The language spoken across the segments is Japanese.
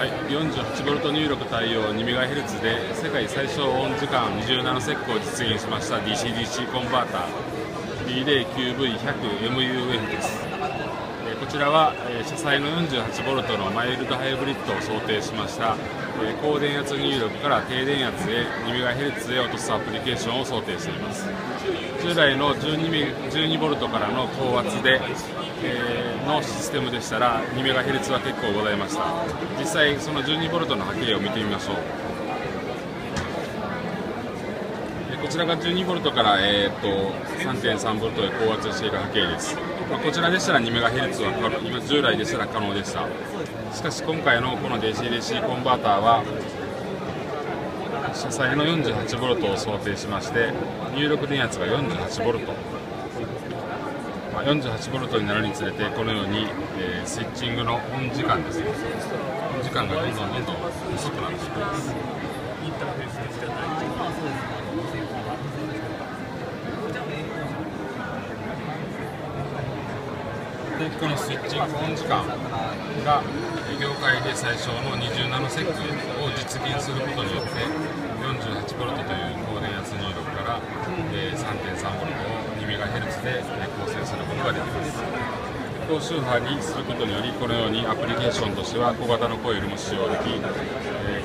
はい、48V 入力対応 2MHz で世界最小音時間2 7セックを実現しました。DC-DC コンバーター。B09V100MUF です。えこちらはえ車載の 48V のマイルドハイブリッドを想定しましたえ高電圧入力から低電圧へ 2MHz へ落とすアプリケーションを想定しています。従来の 12V からの高圧でえー、のシステムでしたら 2MHz は結構ございました。実際その 12V の波形を見てみましょうこちらが 12V から、えーと、3.3V へ高圧している波形です、まあ、こちらでしたら 2MHz は今従来でしたら可能でした。しかし今回のこの DC-DC コンバーターは車載の 48V を想定しまして入力電圧が 48V まあ、48ボルトになるにつれてこのように、えー、スイッチングのオン時間ですね。オン時間がどんどんどんどん遅くなっていきます。でこのスイッチングオン時間が業界で最小の20ナノセックを実現することによって48ボルトという高電圧入力から、3.3ボルトを 2MHz で構成することができます。高周波にすることによりこのようにアプリケーションとしては小型のコイルも使用でき、え、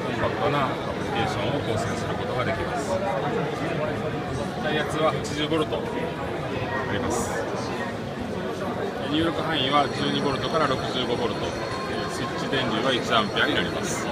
コンパクトなアプリケーションを構成することができます。耐圧は 80V あります。入力範囲は 12V から 65V スイッチ電流は 1A になります。